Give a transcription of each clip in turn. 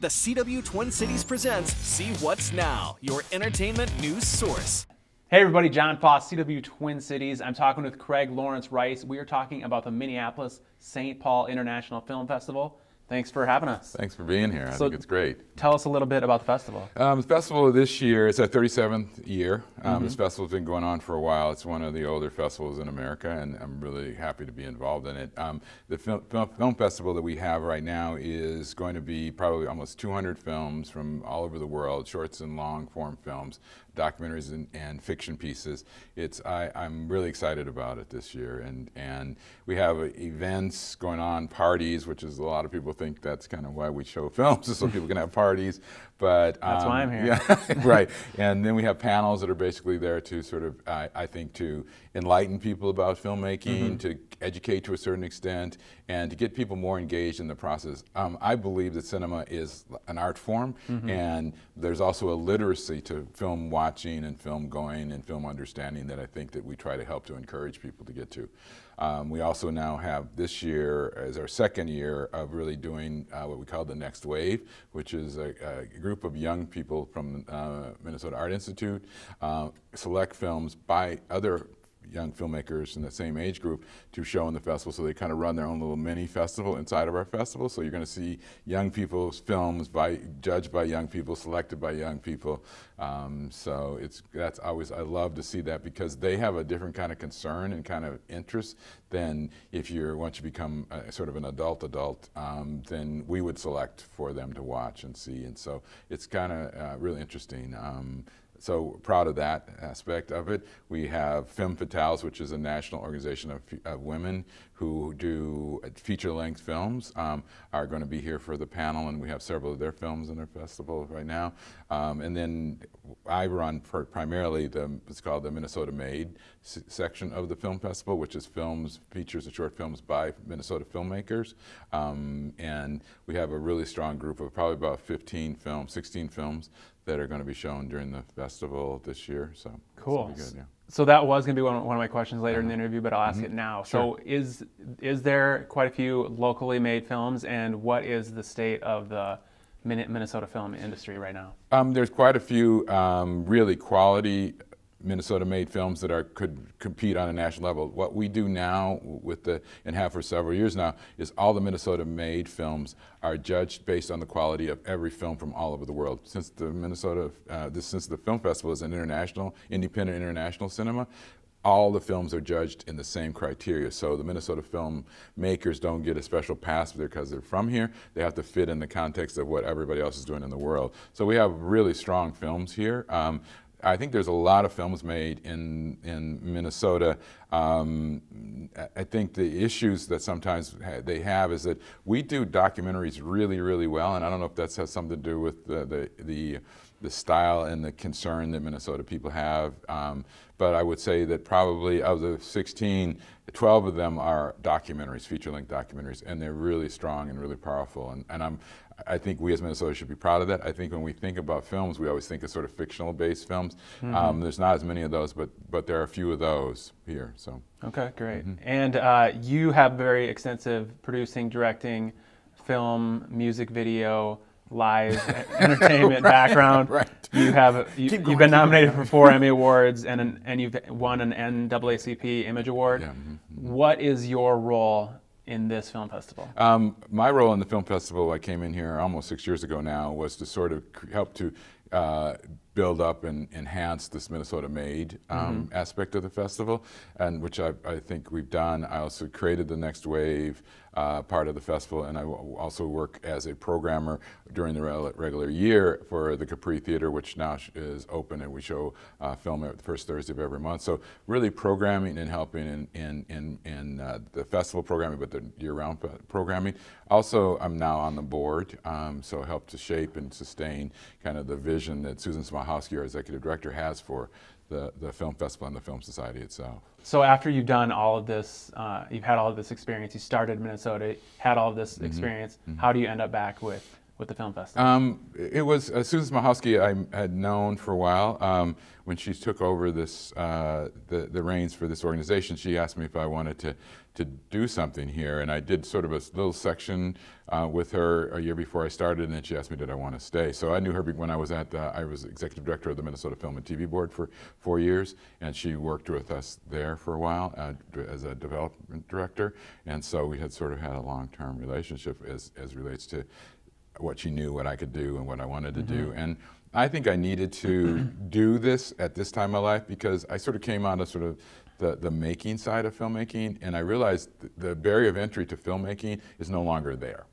The CW Twin Cities presents See What's Now, your entertainment news source. Hey everybody, Jon Foss, CW Twin Cities. I'm talking with Craig Laurence Rice. We are talking about the Minneapolis St. Paul International Film Festival. Thanks for having us. Thanks for being here. I So- think it's great. Tell us a little bit about the festival. Um, the festival this year, it's our 37th year. Um, Mm-hmm. This festival's been going on for a while. It's one of the older festivals in America, and I'm really happy to be involved in it. Um, the film, film, film festival that we have right now is going to be probably almost 200 films from all over the world, shorts and long form films, documentaries and, and fiction pieces. It's I, I'm really excited about it this year, and and we have uh, events going on, parties, which is a lot of people think that's kind of why we show films, is so people can have parties. But That's why I'm um, here. Yeah, right. And then we have panels that are basically there to sort of, I, I think, to enlighten people about filmmaking, to educate to a certain extent, and to get people more engaged in the process. Um, I believe that cinema is an art form, and there's also a literacy to film watching and film going and film understanding that I think that we try to help to encourage people to get to. Um, we also now have this year as our second year of really doing uh, what we call the Next Wave, which is a, a group of young people from uh, Minnesota Art Institute, uh, select films by other young filmmakers in the same age group to show in the festival. So they kind of run their own little mini festival inside of our festival. So you're going to see young people's films by judged by young people, selected by young people. Um, so it's that's always I love to see that because they have a different kind of concern and kind of interest than if you're once you become a, sort of an adult adult. Um, then we would select for them to watch and see. And so it's kind of uh, really interesting. Um, so proud of that aspect of it. We have Film Fatales, which is a national organization of, of women who do feature-length films, um, are going to be here for the panel, and we have several of their films in our festival right now. Um, and then I run pr- primarily the it's called the Minnesota Made section of the film festival, which is films, features, and short films by Minnesota filmmakers. Um, and we have a really strong group of probably about 15 films, 16 films that are going to be shown during the festival this year. So Cool. good, yeah. So that was going to be one of, one of my questions later in the interview, but I'll ask it now. So Uh-huh. Mm-hmm. Sure. is is there quite a few locally made films, and what is the state of the Minnesota film industry right now? Um, there's quite a few um, really quality Minnesota-made films that are could compete on a national level. What we do now with the and have for several years now is all the Minnesota-made films are judged based on the quality of every film from all over the world. Since the Minnesota, uh, this, since the film festival is an international, independent international cinema, all the films are judged in the same criteria. So the Minnesota film makers don't get a special pass because they're from here. They have to fit in the context of what everybody else is doing in the world. So we have really strong films here. Um, I think there's a lot of films made in in Minnesota. Um, I- think the issues that sometimes ha- they have is that we do documentaries really, really well, and I don't know if that has something to do with the the, the the style and the concern that Minnesota people have. Um, but I would say that probably of the 16, 12 of them are documentaries, feature-length documentaries, and they're really strong and really powerful. And, and I'm, I think we as Minnesota should be proud of that. I think when we think about films, we always think of sort of fictional-based films. Um, there's not as many of those, but but there are a few of those here. So. Okay, great. Mm-hmm. And uh, you have very extensive producing, directing, film, music video, live entertainment background. right. You have you, you've been nominated for four Emmy awards and an, and you've won an NAACP Image Award. Yeah, mhm, What is your role in this film festival? Um, my role in the film festival, I came in here almost six years ago now, was to sort of help to uh, build up and enhance this Minnesota Made um, aspect of the festival, and which I, I think we've done. I also created the Next Wave uh, part of the festival, and I also work as a programmer during the regular year for the Capri Theater, which now is open, and we show uh, film the first Thursday of every month. So really programming and helping in in in, in uh, the festival programming, but the year-round programming. Also, I'm now on the board, um, so help to shape and sustain kind of the vision that Susan Smoluchowski, our executive director, has for the, the film festival and the film society itself. So after you've done all of this, uh, you've had all of this experience. You started in Minnesota, had all of this Mm-hmm. experience. How do you end up back with with the film festival? Um, it was uh, Susan Smoluchowski I had known for a while. Um, when she took over this, uh, the, the reins for this organization, she asked me if I wanted to, to do something here. And I did sort of a little section uh, with her a year before I started, and then she asked me, did I want to stay? So I knew her when I was at, uh, I was executive director of the Minnesota Film and TV Board for four years, and she worked with us there for a while uh, as a development director. And so we had sort of had a long-term relationship as, as relates to what she knew, what I could do, and what I wanted to mm -hmm. do. Mm-hmm. And I think I needed to do this at this time of life because I sort of came out of sort of the, the making side of filmmaking, and I realized the barrier of entry to filmmaking is no longer there.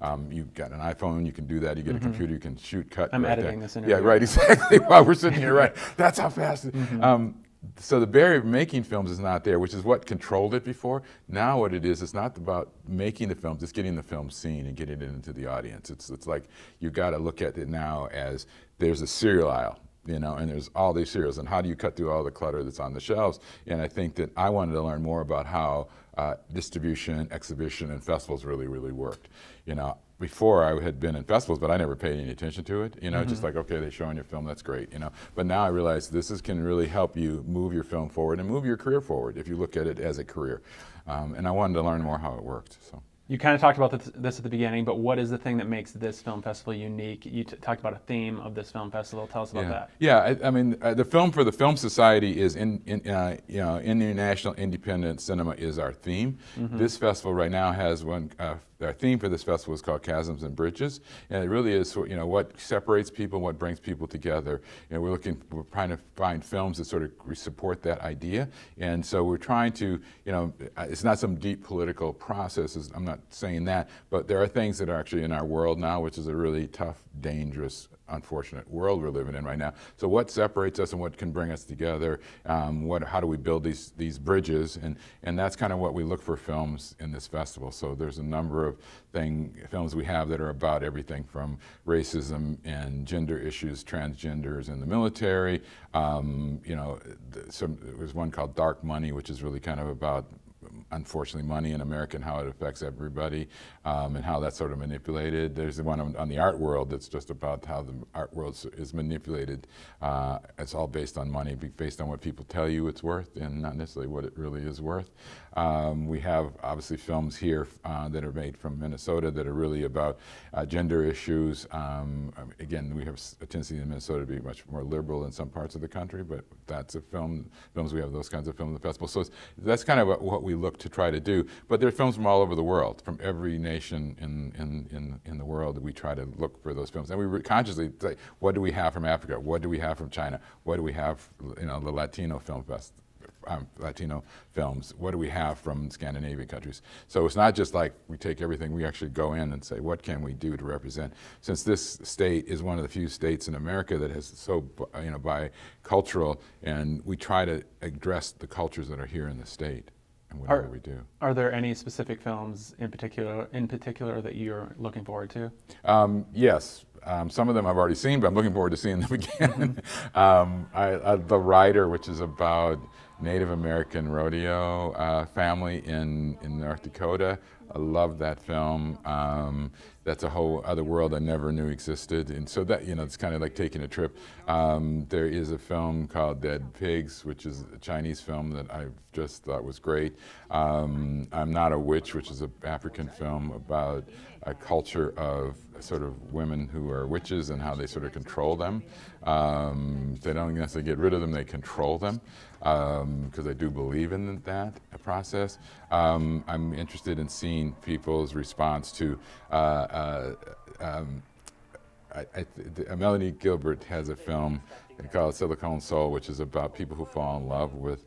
Um, you've got an iPhone, you can do that. You get mm -hmm. a mm-hmm. computer, you can shoot, cut. I'm right editing there. this interview. Yeah, right, exactly. While we're sitting here, right. That's how fast. Mm -hmm. um, so the barrier of making films is not there, which is what controlled it before. Now what it is, it's not about making the films, it's getting the film seen and getting it into the audience. It's, it's like you got to look at it now as there's a cereal aisle, you know, and there's all these cereals, and how do you cut through all the clutter that's on the shelves? And I think that I wanted to learn more about how uh, distribution, exhibition, and festivals really, really worked. You know, before I had been in festivals, but I never paid any attention to it. You know, mm -hmm. just like okay, they're showing your film, that's great. You know, but now I realize this is, can really help you move your film forward and move your career forward if you look at it as a career. Um, and I wanted to learn more how it worked. So. You kind of talked about this, at the beginning, but what is the thing that makes this film festival unique? You talked about a theme of this film festival. Tell us about yeah. that. Yeah, I, I mean, uh, the film for the Film Society is in, in uh, you know, international independent cinema is our theme. Mm -hmm. This festival right now has one uh, our theme for this festival is called Chasms and Bridges, and it really is, you know, what separates people, what brings people together. You know, we're looking, we're trying to find films that sort of support that idea, and so we're trying to, you know, it's not some deep political process. I'm not saying that, but there are things that are actually in our world now, which is a really tough, dangerous unfortunate world we're living in right now. So what separates us and what can bring us together? Um, what, how do we build these, these bridges? And, and that's kind of what we look for films in this festival. So there's a number of thing, films we have that are about everything from racism and gender issues, transgenders in the military. Um, you know, some, there was one called Dark Money, which is really kind of about unfortunately, money in America and how it affects everybody um, and how that's sort of manipulated. There's the one on, on, the art world that's just about how the art world is manipulated. Uh, it's all based on money, based on what people tell you it's worth and not necessarily what it really is worth. Um, we have obviously films here uh, that are made from Minnesota that are really about uh, gender issues. Um, again, we have a tendency in Minnesota to be much more liberal in some parts of the country, but that's a film, films, we have those kinds of films in the festival. So that's kind of what we look to try to do. But there are films from all over the world, from every nation in, in, in, in the world that we try to look for those films. And we consciously say, what do we have from Africa? What do we have from China? What do we have, you know, the Latino Film Fest? Um, Latino films. What do we have from Scandinavian countries? So it's not just like we take everything, we actually go in and say, what can we do to represent? Since this state is one of the few states in America that has so, you know, bicultural, and we try to address the cultures that are here in the state whatever are, we do. Are there any specific films in particular, in particular that you're looking forward to? Um, yes. Um, some of them I've already seen, but I'm looking forward to seeing them again. um, I, I, the Rider, which is about Native American rodeo uh, family in, in North Dakota. I love that film. Um, that's a whole other world I never knew existed. And so that, you know, it's kind of like taking a trip. Um, there is a film called Dead Pigs, which is a Chinese film that I just thought was great. Um, I'm Not a Witch, which is an African film about a culture of sort of women who are witches and how they sort of control them. Um, they don't necessarily get rid of them, they control them because um, I do believe in that process. Um, I'm interested in seeing people's response to uh, uh, um, I, I, Melody Gilbert has a film called Silicone Soul, which is about people who fall in love with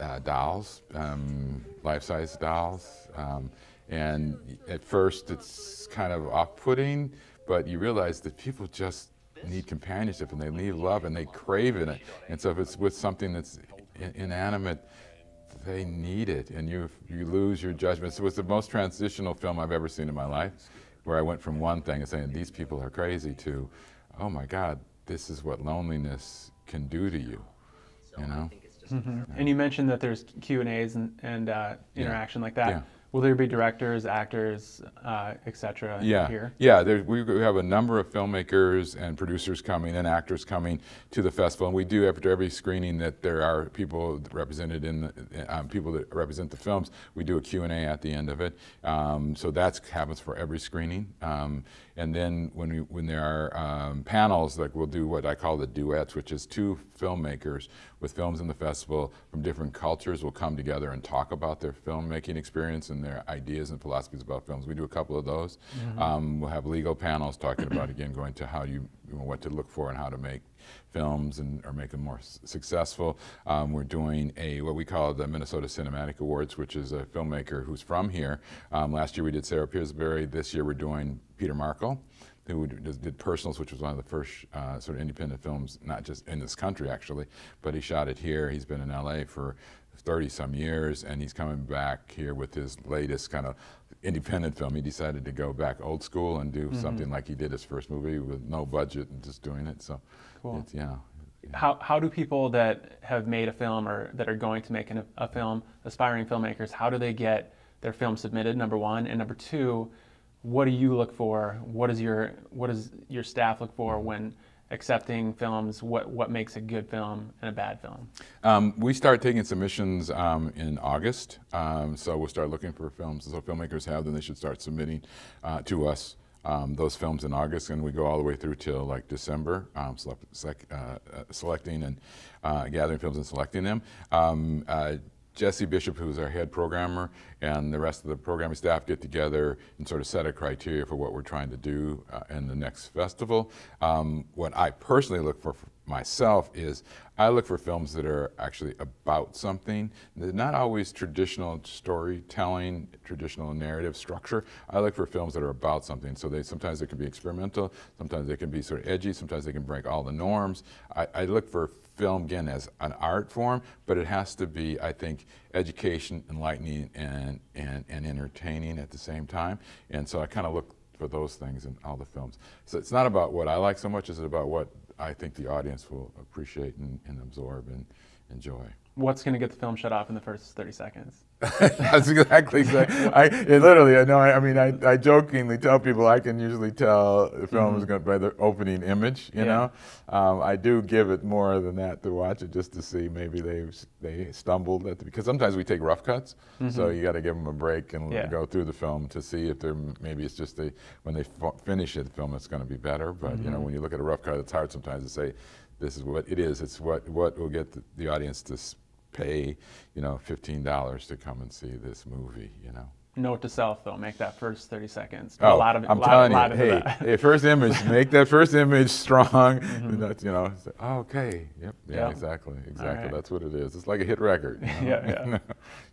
uh, dolls, um, life-size dolls. Um, and at first, it's kind of off-putting, but you realize that people just need companionship and they need love and they crave it. And so if it's with something that's inanimate, they need it and you, you lose your judgment. So it was the most transitional film I've ever seen in my life, where I went from one thing and saying, these people are crazy, to, oh my God, this is what loneliness can do to you, you know? Mm -hmm. yeah. And you mentioned that there's Q and A's and, and uh, interaction yeah. like that. Yeah. Will there be directors, actors, uh, etc. Yeah, here? yeah. There, we we have a number of filmmakers and producers coming and actors coming to the festival, and we do after every screening that there are people represented in the, um, people that represent the films. We do a Q and A at the end of it, um, so that happens for every screening. Um, and then when we when there are um, panels, like we'll do what I call the duets, which is two filmmakers with films in the festival from different cultures will come together and talk about their filmmaking experience and their ideas and philosophies about films. We do a couple of those. Mm-hmm. Um, we'll have legal panels talking about again going to how you, you know, what to look for and how to make films and make them more successful. Um, we're doing a what we call the Minnesota Cinematic Awards, which is a filmmaker who's from here. Um, last year we did Sarah Pillsbury. This year we're doing Peter Markle who did, did Personals, which was one of the first uh, sort of independent films, not just in this country actually, but he shot it here. He's been in LA for 30 some years, and he's coming back here with his latest kind of independent film. He decided to go back old school and do Mm-hmm. something like he did his first movie with no budget and just doing it. So, Cool. it's, yeah. How, how do people that have made a film or that are going to make an, a film, aspiring filmmakers, how do they get their film submitted? Number one, and number two, what do you look for? What does your what does your staff look for when accepting films? What what makes a good film and a bad film? Um, we start taking submissions um, in August, um, so we'll start looking for films. So filmmakers have, then they should start submitting uh, to us um, those films in August, and we go all the way through till like December, um, select, uh, uh, selecting and uh, gathering films and selecting them. Jesse Bishop, who's our head programmer, and the rest of the programming staff get together and sort of set a criteria for what we're trying to do uh, in the next festival. Um, what I personally look for, for myself is I look for films that are actually about something. They're not always traditional storytelling, traditional narrative structure. I look for films that are about something. So they sometimes they can be experimental, sometimes they can be sort of edgy, sometimes they can break all the norms. I, I look for film again as an art form, but it has to be, I think, education, enlightening, and, and, and entertaining at the same time. And so I kind of look for those things in all the films. So it's not about what I like so much as about what I think the audience will appreciate and, and absorb and enjoy. What's going to get the film shut off in the first 30 seconds? That's exactly. I it literally. I know. I, I mean, I, I jokingly tell people I can usually tell the film is going by the opening image. You Mm-hmm. Yeah. know, um, I do give it more than that to watch it just to see maybe they they stumbled at the, because sometimes we take rough cuts, so you got to give them a break and Mm-hmm. Yeah. go through the film to see if they're maybe it's just they when they f- finish it, the film it's going to be better. But you Mm-hmm. know, when you look at a rough cut, it's hard sometimes to say this is what it is. It's what what will get the, the audience to. Pay, you know, fifteen dollars to come and see this movie. You know. Note to self, though, make that first 30 seconds. Oh, a lot of, I'm lot, telling lot you, of hey, hey, first image, make that first image strong. and mm-hmm. that's, you know, okay, yep, yeah, Yeah. exactly, exactly. right. That's what it is. It's like a hit record. you know? Yeah, yeah.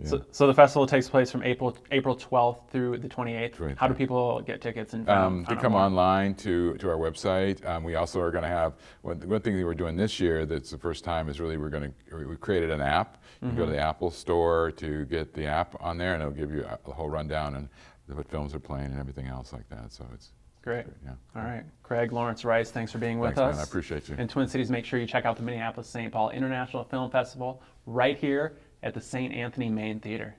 Yeah. So, so the festival takes place from April April 12th through the 28th. Right How do people get tickets and Um, to come more? online to, to our website. Um, we also are going to have one, one thing that we're doing this year that's the first time is really we're going to we created an app. You can go to Mm-hmm. the Apple Store to get the app on there, and it'll give you a, a whole rundown and what films are playing and everything else like that. So it's Great. yeah. All right. Craig Laurence Rice, thanks for being with Thanks, man. us. I appreciate you. In Twin Cities, make sure you check out the Minneapolis St. Paul International Film Festival right here at the St. Anthony Main Theater.